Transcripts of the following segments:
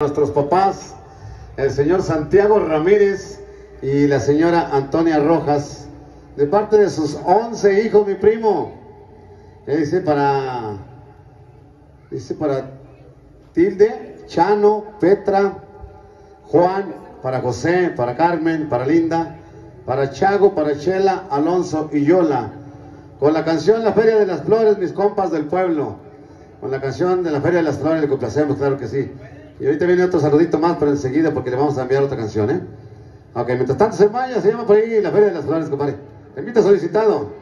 nuestros papás, el señor Santiago Ramírez y la señora Antonia Rojas, de parte de sus 11 hijos, mi primo. Dice para, dice para Tilde, Chano, Petra, Juan, para José, para Carmen, para Linda, para Chago, para Chela, Alonso y Yola. Con la canción La Feria de las Flores, mis compas del pueblo. Con la canción de la Feria de las Flores le complacemos, claro que sí. Y ahorita viene otro saludito más, pero enseguida porque le vamos a enviar otra canción, ¿eh? Ok, mientras tanto se vaya, se llama por ahí la Feria de las Flores, compadre. Te invito solicitado.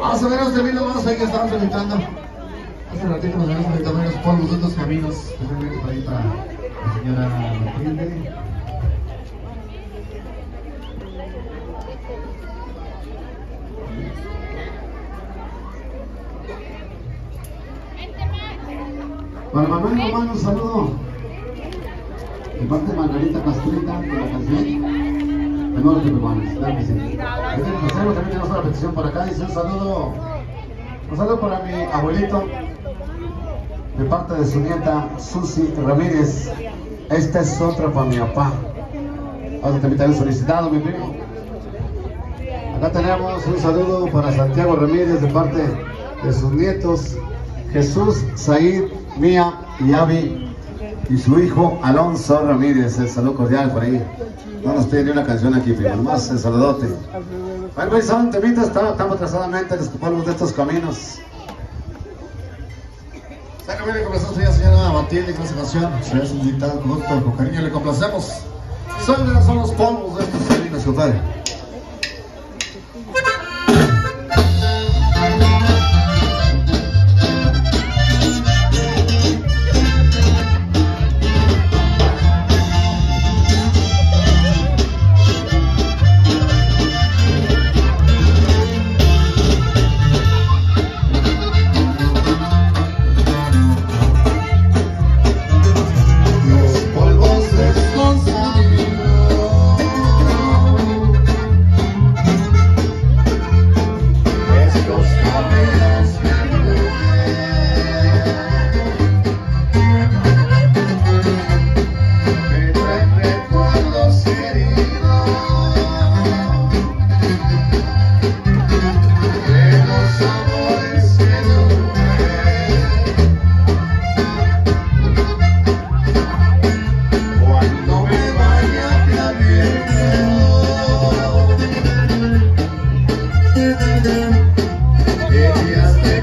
Más o menos de mil nomás ahí que estamos invitando. Hace ratito nos vamos invitando unos por los otros caminos. Especialmente por ahí para la señora Matilde. Para mamá y mamá, un saludo. De parte de Margarita Castrita, con la canción. De de peruanos, claro que también tenemos otra petición por acá. Dice un saludo. Un saludo para mi abuelito. De parte de su nieta Susi Ramírez. Esta es otra para mi papá. Vamos a también te solicitado, mi primo. Acá tenemos un saludo para Santiago Ramírez de parte de sus nietos Jesús, Said, Mía y Avi y su hijo Alonso Ramírez. El saludo cordial por ahí. No nos pide ni una canción aquí, primo, nomás el saludote. Bueno, pues son temitas, estamos, atrasadamente los polvos de estos caminos. Bueno, mire, complacencia ya señora Matilde con esa canción. Se ve solicitado con gusto, con cariño le complacemos. Son, son los polvos de estos caminos, compadre.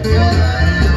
Música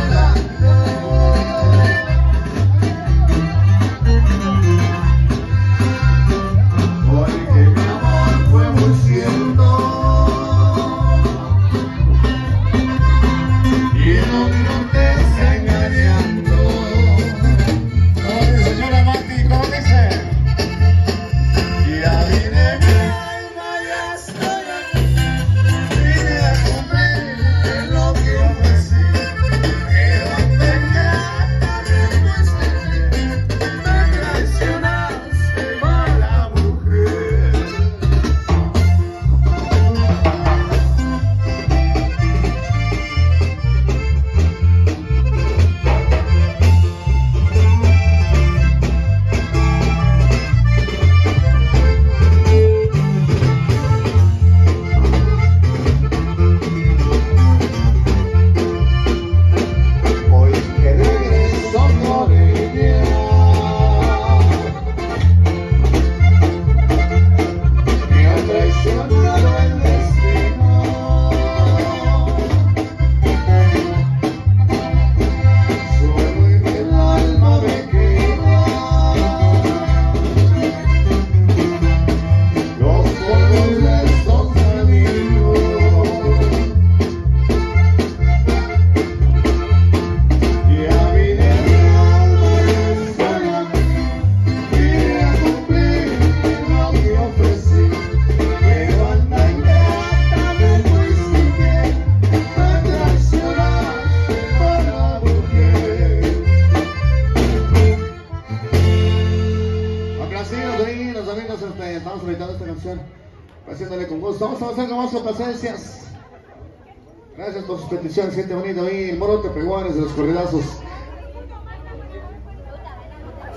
amigos, este, estamos editando esta canción, haciéndole con gusto. Vamos a avanzar con más complacencias. Gracias por sus peticiones, gente bonita ahí, el pregones de los corridazos.